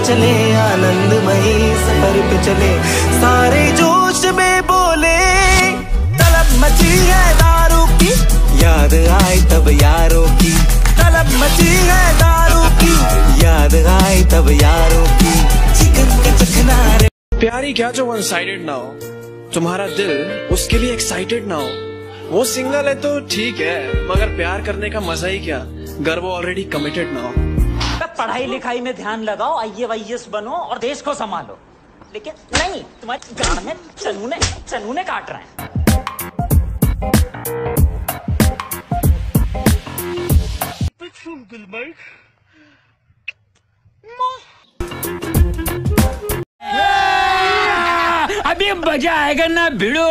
चले, आनंदमयी सफ़र पे चले। सारे जोश में बोले, तलब मची है दारू की। याद आए तब यारों की। तलब मची है दारू की। याद आए तब यारों की। चिकन का चखना रे प्यारी, क्या जो वन साइडेड ना हो? तुम्हारा दिल उसके लिए एक्साइटेड ना हो? वो सिंगल है तो ठीक है, मगर प्यार करने का मज़ा ही क्या? घर वो ऑलरेडी कमिटेड ना हो। पढ़ाई लिखाई में ध्यान लगाओ आइए वाई बनो और देश को संभालो। लेकिन नहीं तुम्हारे गाड़ में चनूने चनूने काट रहे हैं। अभी मज़ा आएगा ना भिड़ो।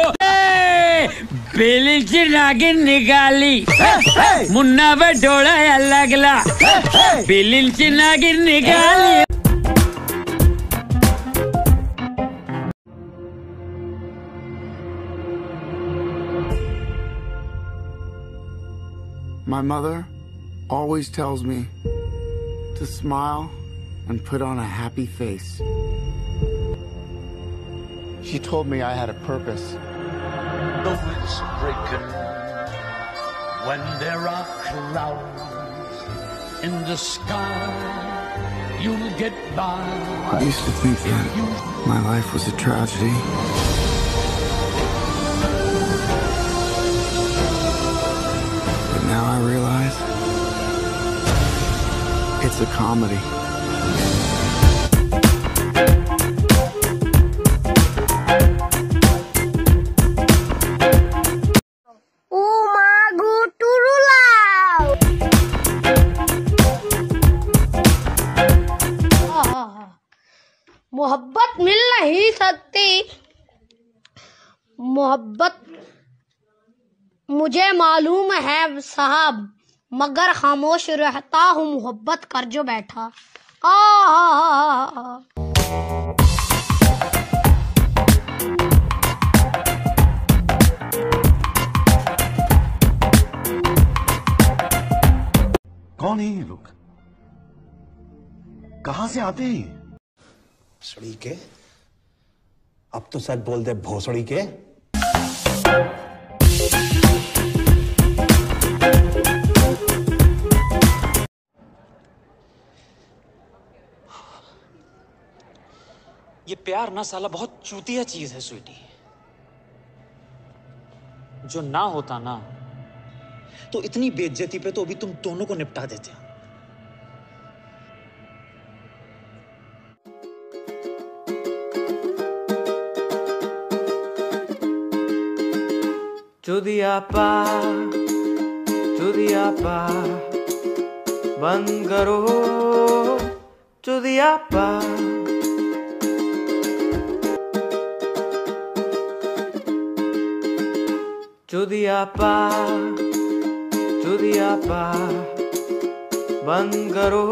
बेलीची नागिन निकाली मुन्ना पे डोळा लागला बेलीची नागिन निकाली My mother always tells me to smile and put on a happy face. She told me I had a purpose. The wind's breaking when there are clouds in the sky. You'll get by. I used to think that my life was a tragedy. But now I realize it's a comedy. मोहब्बत मिल नहीं सकती। मोहब्बत मुझे मालूम है साहब, मगर खामोश रहता हूँ, मोहब्बत कर जो बैठा। आ। कौन है ये लोग? कहाँ से आते हैं? भोसड़ी के? अब तो सच बोल दे भोसड़ी के। ये प्यार ना साला बहुत चूतिया चीज़ है, स्वीटी। जो ना होता ना तो इतनी बेइज्जती पे तो अभी तुम दोनों को निपटा देते चुदियापा चुदियापा बंद करो चुदियापा चुदियापा चुदियापा बंद करो